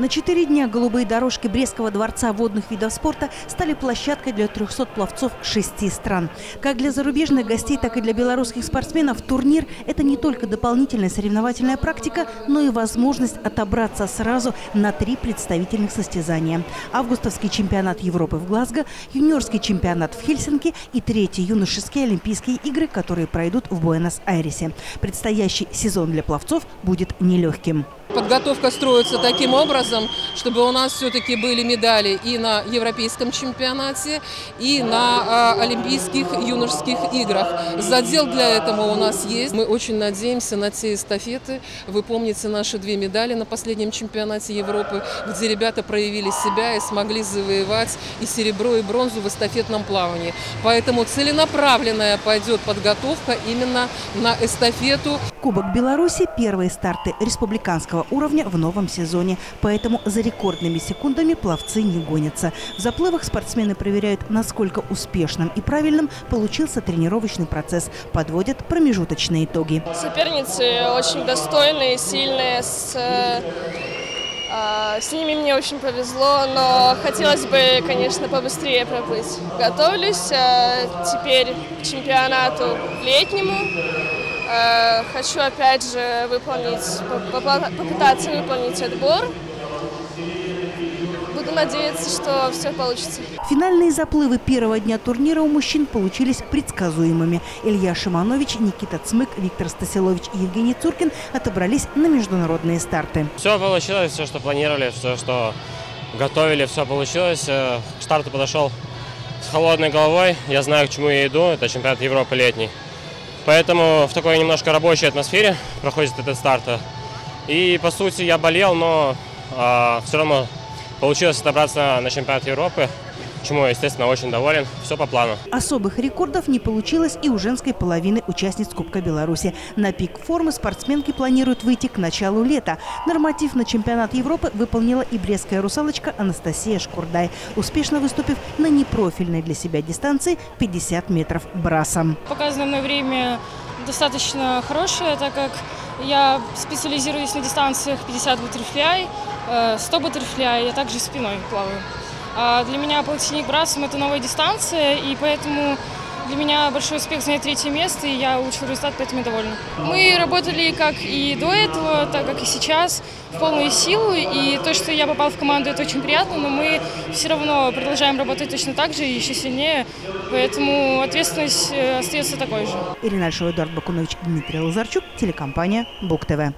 На четыре дня голубые дорожки Брестского дворца водных видов спорта стали площадкой для 300 пловцов шести стран. Как для зарубежных гостей, так и для белорусских спортсменов турнир – это не только дополнительная соревновательная практика, но и возможность отобраться сразу на три представительных состязания. Августовский чемпионат Европы в Глазго, юниорский чемпионат в Хельсинки и третьи юношеские Олимпийские игры, которые пройдут в Буэнос-Айресе. Предстоящий сезон для пловцов будет нелегким. Подготовка строится таким образом, чтобы у нас все-таки были медали и на Европейском чемпионате, и на э, Олимпийских юношеских играх. Задел для этого у нас есть. Мы очень надеемся на те эстафеты. Вы помните наши две медали на последнем чемпионате Европы, где ребята проявили себя и смогли завоевать и серебро, и бронзу в эстафетном плавании. Поэтому целенаправленная пойдет подготовка именно на эстафету. Кубок Беларуси – первые старты республиканского уровня в новом сезоне. Поэтому за рекордными секундами пловцы не гонятся. В заплывах спортсмены проверяют, насколько успешным и правильным получился тренировочный процесс. Подводят промежуточные итоги. Соперницы очень достойные, сильные, с с ними мне очень повезло, но хотелось бы, конечно, побыстрее проплыть. Готовлюсь теперь к чемпионату летнему. Э, хочу опять же выполнить, попытаться выполнить отбор. Буду надеяться, что все получится. Финальные заплывы первого дня турнира у мужчин получились предсказуемыми. Илья Шиманович, Никита Цмык, Виктор Стасилович и Евгений Цуркин отобрались на международные старты. Все получилось, все, что планировали, все, что готовили, все получилось. Э, к старту подошел с холодной головой. Я знаю, к чему я иду. Это чемпионат Европы летний. Поэтому в такой немножко рабочей атмосфере проходит этот старт. И, по сути, я болел, но э, все равно получилось отобраться на чемпионат Европы чему я, естественно, очень доволен. Все по плану. Особых рекордов не получилось и у женской половины участниц Кубка Беларуси. На пик формы спортсменки планируют выйти к началу лета. Норматив на чемпионат Европы выполнила и брестская русалочка Анастасия Шкурдай, успешно выступив на непрофильной для себя дистанции 50 метров брасом. Показанное время достаточно хорошее, так как я специализируюсь на дистанциях 50 бутерфляй, 100 бутерфляй, я также спиной плаваю. А для меня полтинник брасом – это новая дистанция, и поэтому для меня большой успех занять третье место, и я улучшил результат, поэтому я довольна. Мы работали как и до этого, так как и сейчас, в полную силу, и то, что я попал в команду, это очень приятно, но мы все равно продолжаем работать точно так же и еще сильнее, поэтому ответственность э, остается такой же. Ирина Альшова, Эдуард Бакунович, Дмитрий Лазарчук, телекомпания Бук ТВ.